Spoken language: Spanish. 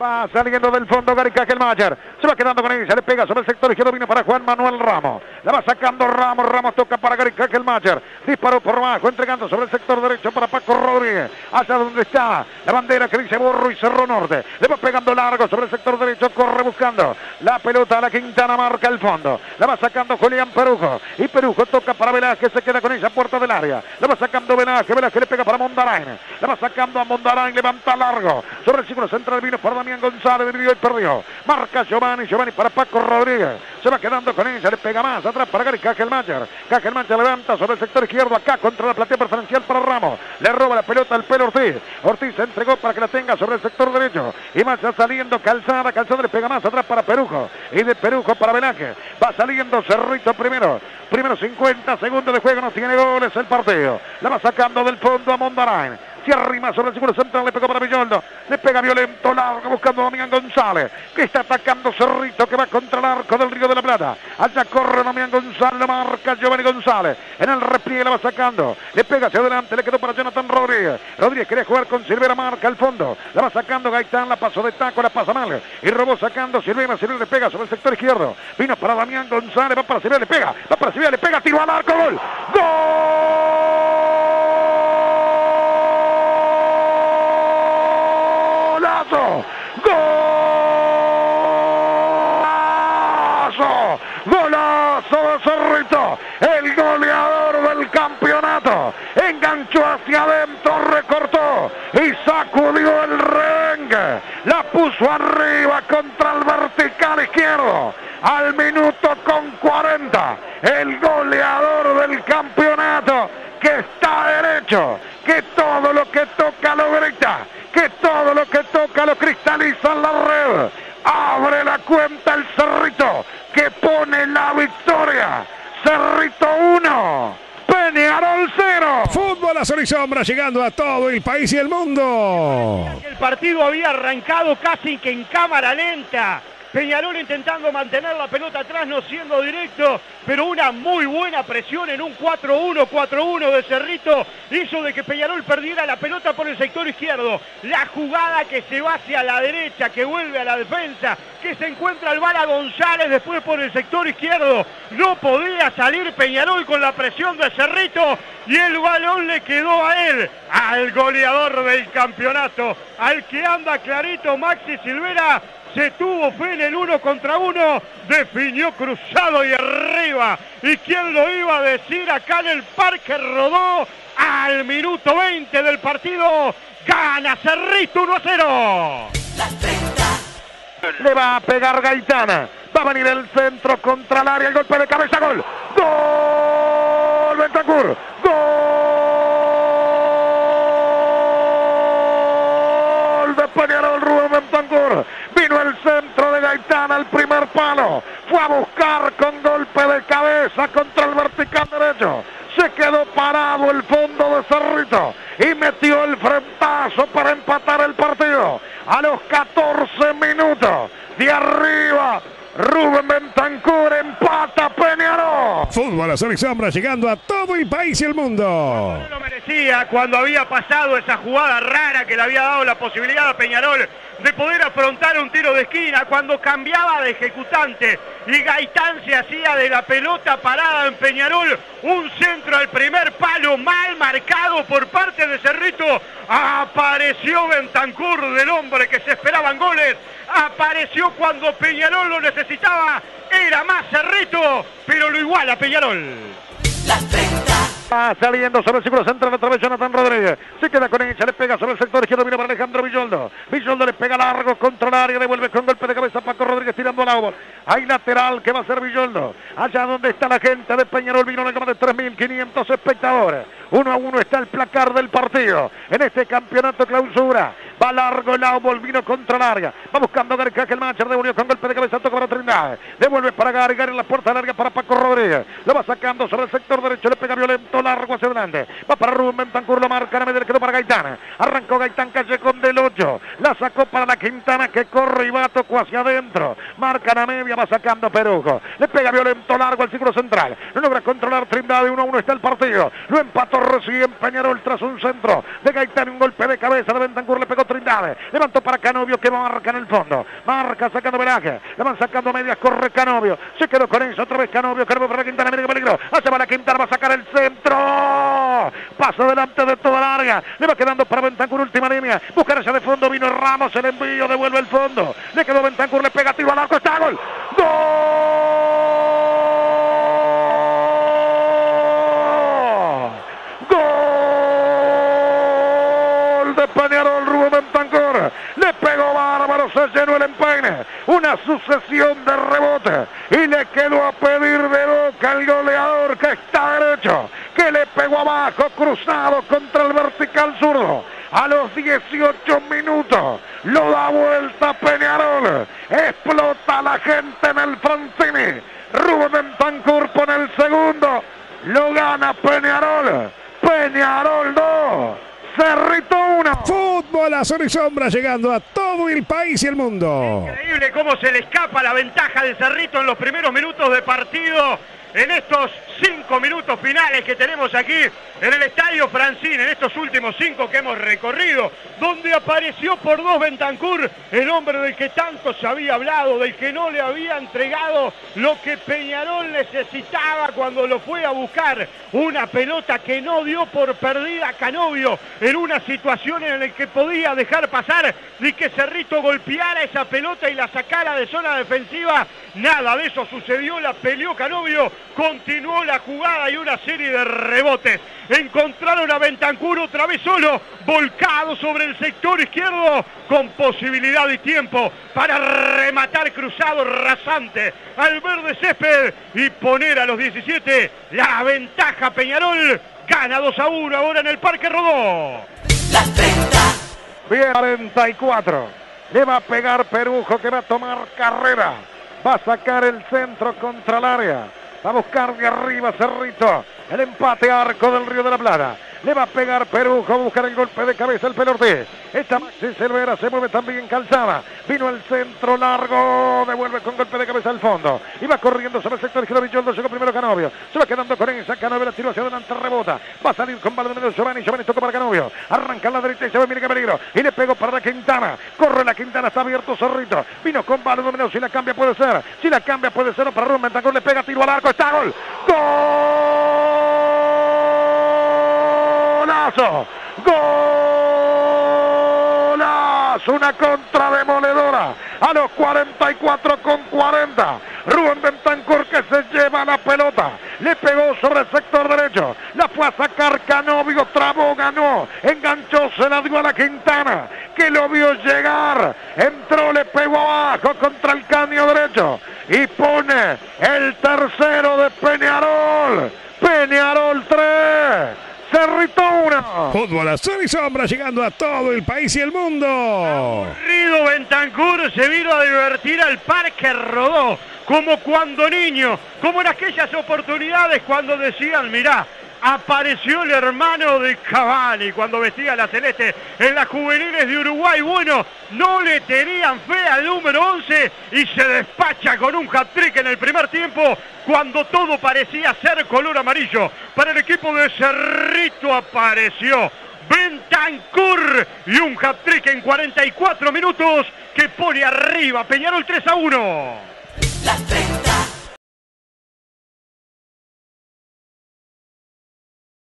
Va saliendo del fondo Gary Kajelmacher. Se va quedando con ella. Le pega sobre el sector izquierdo. Viene para Juan Manuel Ramos. La va sacando Ramos. Ramos toca para Gary Kajelmacher. Disparó por abajo. Entregando sobre el sector derecho para Paco Rodríguez. Allá donde está la bandera que dice Borro y Cerro Norte. Le va pegando largo sobre el sector derecho. Corre buscando la pelota. La Quintana marca el fondo. La va sacando Julián Perujo. Y Perujo toca para Velázquez. Se queda con ella. Puerta del área. La va sacando Velázquez. Velázquez le pega para Mondarain. La va sacando a Mondarain. Levanta largo. Sobre el círculo central vino por González, y perdió. Marca Giovanni, Giovanni para Paco Rodríguez. Se va quedando con ella, le pega más. Atrás para Gary Cajelmacher. Cajelmacher levanta sobre el sector izquierdo acá contra la platea preferencial para Ramos. Le roba la pelota al pelo Ortiz. Ortiz se entregó para que la tenga sobre el sector derecho. Y más saliendo Calzada. Calzada le pega más atrás para Perujo. Y de Perujo para Velázquez. Va saliendo Cerrito primero. Primero 50 segundos de juego. No tiene goles el partido. La va sacando del fondo a Mondarain se arrima sobre el seguro central, le pegó para Villoldo, le pega violento, largo, buscando a Damián González, que está atacando Cerrito, que va contra el arco del Río de la Plata, allá corre Damián González, la marca Giovanni González, en el repliegue la va sacando, le pega hacia adelante, le quedó para Jonathan Rodríguez, Rodríguez quería jugar con Silvera, marca al fondo, la va sacando Gaitán, la pasó de taco, la pasa mal, y robó sacando Silvera, Silvera le pega sobre el sector izquierdo, vino para Damián González, va para Silvera, le pega, va para Silvera, le pega, tiro al arco, gol, ¡Gol! ¡Golazo! ¡Golazo de Cerrito! El goleador del campeonato. Enganchó hacia adentro, recortó y sacudió el rengue. La puso arriba contra el vertical izquierdo. Al minuto con 40. El goleador del campeonato que está derecho. Que todo lo que toca lo grita que todo lo que en la red. Abre la cuenta el Cerrito, que pone la victoria. Cerrito 1. Peñarol 0. Fútbol a sol y sombra llegando a todo el país y el mundo. El partido había arrancado casi que en cámara lenta. Peñarol intentando mantener la pelota atrás, no siendo directo, pero una muy buena presión en un 4-1, 4-1 de Cerrito hizo de que Peñarol perdiera la pelota por el sector izquierdo. La jugada que se va hacia la derecha, que vuelve a la defensa, que se encuentra el Bala González después por el sector izquierdo. No podía salir Peñarol con la presión de Cerrito y el balón le quedó a él, al goleador del campeonato, al que anda clarito Maxi Silvera se tuvo fe en el uno contra uno, definió cruzado y arriba. ¿Y quién lo iba a decir acá en el parque? Rodó al minuto 20 del partido. Gana Cerrito 1 a 0. Le va a pegar Gaitana. Va a venir el centro contra el área. El golpe de cabeza. Gol. Gol. Bentancur. Gol de Peñarol Rubén Bentancur. Vino el centro de Gaitán al primer palo. Fue a buscar con golpe de cabeza contra el vertical derecho. Se quedó parado el fondo de Cerrito y metió el frentazo para empatar el partido. A los 14 minutos de arriba, Rubén Bentancur empata Y sombra llegando a todo el país y el mundo. No lo merecía cuando había pasado esa jugada rara que le había dado la posibilidad a Peñarol de poder afrontar un tiro de esquina cuando cambiaba de ejecutante y Gaitán se hacía de la pelota parada en Peñarol, un centro al primer palo mal marcado por parte de Cerrito, apareció Bentancur del hombre que se esperaban goles, apareció cuando Peñarol lo necesitaba, era más Cerrito, pero lo iguala Peñarol. Va saliendo sobre el círculo central otra vez Jonathan Rodríguez. Se queda con ella, le pega sobre el sector izquierdo, viene para Alejandro Villoldo. Villoldo le pega largo contra el área, devuelve con golpe de cabeza Paco Rodríguez tirando al agua. Hay lateral que va a ser Villoldo. Allá donde está la gente de Peñarol vino una cama de 3.500 espectadores. Uno a uno está el placar del partido en este campeonato clausura. Va largo el árbol, vino contra el área. Va buscando Garca que el Manchester devolvió con golpe de cabeza, toca para Trindade. Devuelve para Gary en la puerta larga para Paco Rodríguez. Lo va sacando sobre el sector derecho, le pega violento, largo hacia adelante. Va para Rubén Bentancur, lo marca, media quedó para Gaitán. Arrancó Gaitán, calle con presión del 8. La sacó para la Quintana que corre y va tocó hacia adentro. Marca la media, va sacando Perujo. Le pega violento largo al círculo central. No logra controlar Trindade. 1 a 1 está el partido. Lo empató recién Peñarol tras un centro de Gaitán. Un golpe de cabeza de Bentancur. Le pegó Trindade. Levantó para Canovio que marca en el fondo. Marca sacando velaje. Le van sacando medias. Corre Canovio. Se quedó con eso. Otra vez Canovio. Canovio para Quintana. Mira peligro. Hace va la Quintana. Va a sacar el centro. Pasa delante de toda larga. Le va quedando para Bentancur. Última línea. Buscar esa de fondo. Vino Ramos. El envío. Devuelve el fondo. Le quedó Bentancur. Le pega tiro al arco. Está. ¡Gol! ¡Gol de Peñarol! Rubén Bentancur. Le pegó bárbaro. Se llenó el empeine. Una sucesión de rebotes. Y le quedó a pedir de boca al goleador que está derecho. Que le pegó abajo. Cruzado contra el vertical zurdo a los 18 minutos. Lo da vuelta Peñarol. Explota la gente en el Francini. Rubén Tancur pone el segundo. Lo gana Peñarol. Peñarol 2. Cerrito 1. Fútbol azul y sombra llegando a todo el país y el mundo. Increíble cómo se le escapa la ventaja del Cerrito en los primeros minutos de partido. En estos cinco minutos finales que tenemos aquí en el Estadio Francine, en estos últimos cinco que hemos recorrido, donde apareció por dos Bentancur, el hombre del que tanto se había hablado, del que no le había entregado lo que Peñarol necesitaba cuando lo fue a buscar. Una pelota que no dio por perdida a Canovio en una situación en la que podía dejar pasar y que Cerrito golpeara esa pelota y la sacara de zona defensiva. Nada de eso sucedió, la peleó Canovio, continuó jugada y una serie de rebotes. Encontraron a Bentancur otra vez solo, volcado sobre el sector izquierdo, con posibilidad y tiempo para rematar cruzado rasante al verde césped y poner a los 17 la ventaja Peñarol. Gana 2 a 1 ahora en el Parque Rodó. Las 30. Bien, 44. Le va a pegar Perujo que va a tomar carrera. Va a sacar el centro contra el área. Va a buscar de arriba Cerrito. El empate arco del Río de la Plata. Le va a pegar Perujo, a buscar el golpe de cabeza el Pelorté. Esta Maxi Cervera se mueve también calzada. Vino el centro largo, devuelve con golpe de cabeza al fondo. Y va corriendo sobre el sector izquierdo Villoldo, llegó primero Canovio. Se va quedando con esa Canovio, la tiro hacia adelante, rebota. Va a salir con balón de Giovanni, Giovanni toca para Canovio. Arranca la derecha y se ve, mire qué peligro. Y le pegó para la Quintana. Corre la Quintana, está abierto Zorrito. Vino con balón de si la cambia puede ser. Si la cambia puede ser, para Rubén le pega tiro al arco, está gol. ¡Golazo! ¡Golazo! Una contra demoledora a los 44 con 40. Rubén Bentancur que se lleva la pelota. Le pegó sobre el sector derecho. La fue a sacar Canovio. Trabó, ganó. Enganchó, se la dio a la Quintana. Que lo vio llegar. Entró, le pegó abajo contra el caño derecho. Y pone el tercero de Peñarol. Peñarol 3. Cerrito 1. Fútbol azul y sombra llegando a todo el país y el mundo. Rido Bentancur se vino a divertir al Parque Rodó, como cuando niño, como en aquellas oportunidades cuando decían, mirá, apareció el hermano de Cavani cuando vestía la celeste en las juveniles de Uruguay. Bueno, no le tenían fe al número 11 y se despacha con un hat-trick en el primer tiempo cuando todo parecía ser color amarillo. Para el equipo de Apareció Bentancur y un hat-trick en 44 minutos que pone arriba Peñarol 3 a 1. Las 30.